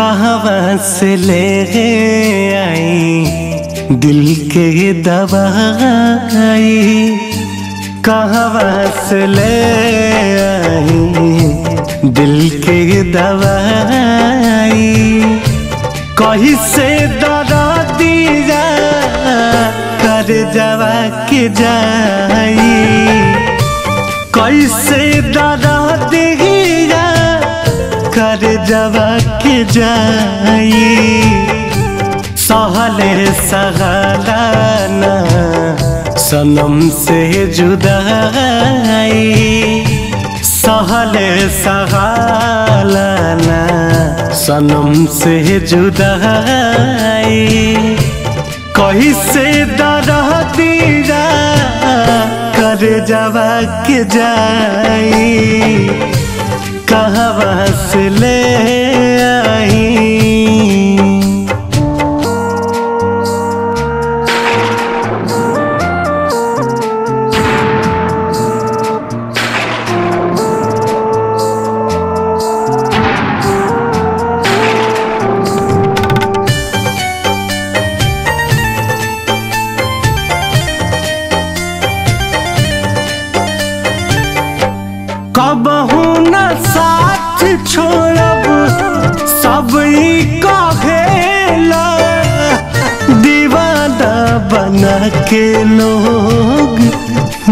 ले आई, दिल के दवाई कहाँ ले आई, दिल के दवाई कहीं से दरा दिया, कर जवा के जाई। कैसे दरा दिया कर जवा के जाई सहले सहलाना, सनम से जुदाई सहले सहलाना, सनम से जुदाई कहीं से दरा, कर जवा के जाई कहाँ कबहू न साथ छोड़ब सब कहेला दीवाना बना के लोग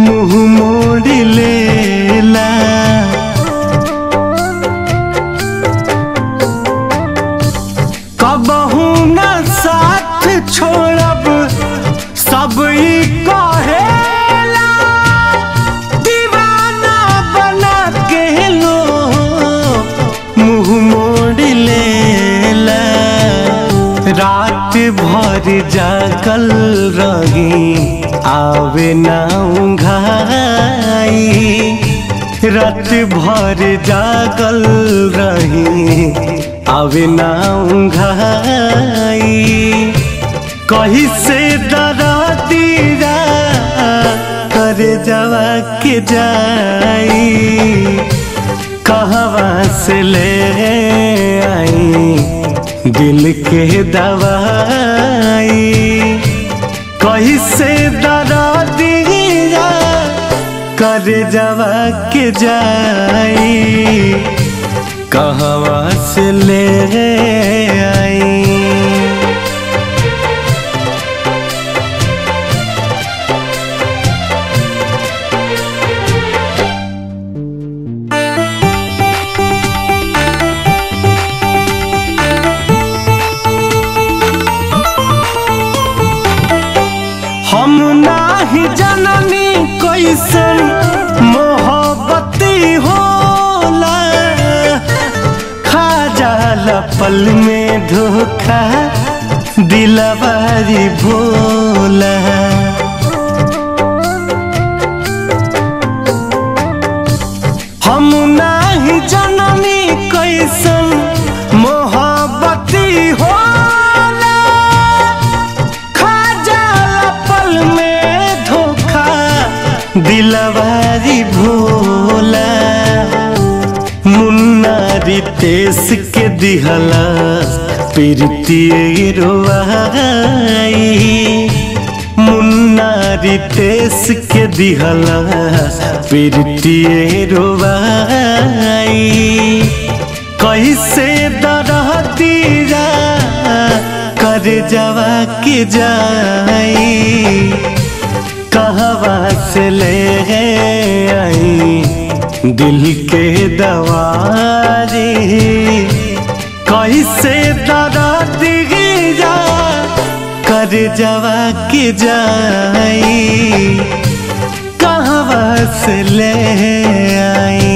मुँह मोड़ लेला। रात भर जागल रही आवे ना उंघाई। रात भर जागल रही आवे ना उंघाई। कहीं से दरा दीरा कर जवा के जाई। कहवा से ले दिल के दवाई। कैसे से दरा दीरा कर जवा के जाई। कहवा से ले आई? हम नाही जननी कैसन मोहब्बती होला। खा जाला पल में धोखा दिलवारी भोला। हम मुन्ना रितेश के दिहला प्रीतिए रोवाई मुन्ना रितेश के दिहला प्रीतिए रोवाई कैसे दरा दीरा कर जवा के जाई। कहवा से ले आई दिल के दवारी कैसे दरा जा कर जवा के जाई कहाँ बस ले आई?